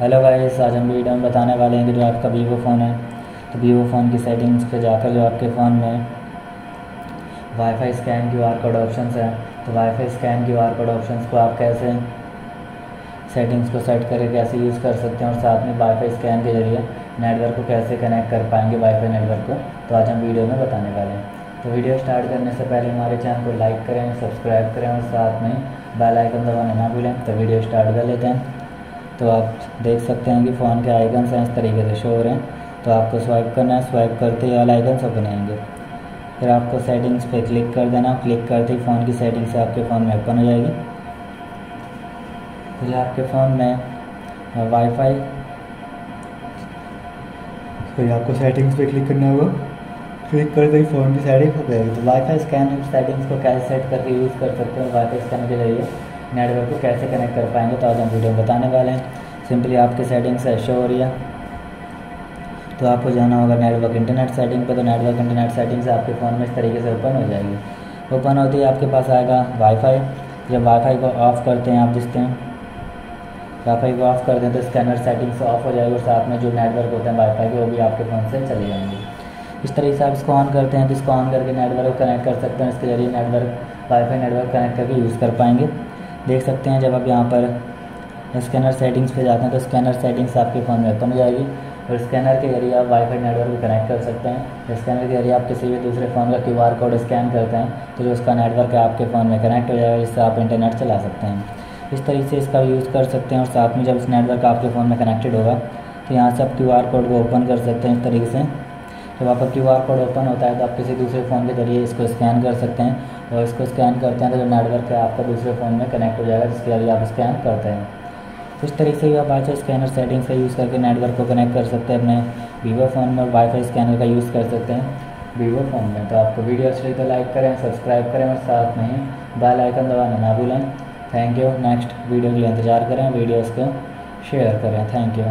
Hello guys आज हम video में बताने वाले हैं कि जो आपका वीवो फ़ोन है तो वीवो फ़ोन की सेटिंग्स पे जाकर जो आपके फ़ोन में wifi scan Q R code option है तो wifi scan Q R code option को आप कैसे सेटिंग्स को सेट करके कैसे यूज़ कर सकते हैं और साथ में वाईफाई स्कैन के ज़रिए नेटवर्क को कैसे कनेक्ट कर पाएँगे वाईफाई नेटवर्क को तो आज हम वीडियो में बताने वाले हैं। तो वीडियो स्टार्ट करने से पहले हमारे चैनल को लाइक करें सब्सक्राइब करें और साथ में बेल आइकन दबाना ना भूलें तो वीडियो स्टार्ट कर लेते हैं। तो आप देख सकते हैं कि फ़ोन के आइकन्स हैं, इस तरीके से शो हो रहे हैं। तो आपको स्वाइप करना है स्वाइप करते ही ऑल आइकन्स ओपन आएँगे फिर आपको सेटिंग्स पे क्लिक कर देना क्लिक करते ही फ़ोन की सेटिंग्स आपके फ़ोन में ओपन हो जाएगी। फिर आपके फ़ोन में वाईफाई फिर आपको सेटिंग्स पे क्लिक करना होगा। क्लिक करते ही फ़ोन की सेटिंग हो जाएगी तो वाईफाई स्कैन सेटिंग्स को कैसे सेट करके यूज़ कर सकते हैं? वाईफाई स्कैन के ज़रिए। नेटवर्क को कैसे कनेक्ट कर पाएँगे तो आज हम वीडियो में बताने वाले हैं। सिंपली आपकी सेटिंग्स शो हो रही है। तो आपको जाना होगा नेटवर्क इंटरनेट सेटिंग पे तो नेटवर्क इंटरनेट सेटिंग से आपके फ़ोन में इस तरीके से ओपन हो जाएगी। ओपन होती है आपके पास आएगा वाईफाई जब वाईफाई को ऑफ़ करते हैं आप जिसते हैं। वाईफाई को ऑफ़ कर दें तो स्कैनर सेटिंग्स ऑफ़ हो जाएगी और साथ में जो नेटवर्क होते हैं वाईफाई के, वो भी आपके फ़ोन से चले जाएँगे। इस तरीके से आप इसको ऑन करते हैं तो इसको ऑन करके नेटवर्क को कनेक्ट कर सकते हैं। इसके ज़रिए नेटवर्क वाईफाई नेटवर्क कनेक्ट करके यूज़ कर पाएँगे। देख सकते हैं जब आप यहाँ पर स्कैनर सेटिंग्स पे जाते हैं तो स्कैनर सेटिंग्स आपके फ़ोन में ओपन हो जाएगी और स्कैनर के ज़रिए आप वाईफाई नेटवर्क भी कनेक्ट कर सकते हैं। स्कैनर के ज़रिए आप किसी भी दूसरे फ़ोन का क्यूआर कोड स्कैन करते हैं तो जो उसका नेटवर्क है आपके फ़ोन में कनेक्ट हो जाएगा, जिससे आप इंटरनेट चला सकते हैं। इस तरीके से इसका यूज़ कर सकते हैं और साथ में जब इस नेटवर्क आपके फ़ोन में कनेक्टेड होगा तो यहाँ से आप क्यूआर कोड को ओपन कर सकते हैं इस तरीके से। जब आपका क्यूआर कोड ओपन होता है तो आप किसी दूसरे फ़ोन के ज़रिए इसको स्कैन कर सकते हैं और इसको स्कैन करते हैं तो जो नेटवर्क है आपका दूसरे फ़ोन में कनेक्ट हो जाएगा, जिसके ज़रिए आप स्कैन करते हैं। इस तरीके से भी आप आज स्कैनर सेटिंग्स का यूज़ करके नेटवर्क को कनेक्ट कर सकते हैं, अपने वीवो फ़ोन में और वाईफाई स्कैनर का यूज़ कर सकते हैं वीवो फ़ोन में। तो आपको वीडियो अच्छी तो लाइक करें सब्सक्राइब करें और साथ में ही बेल आइकन दबाना ना भूलें। थैंक यू नेक्स्ट वीडियो के लिए इंतज़ार करें वीडियोज़ को शेयर करें। Thank you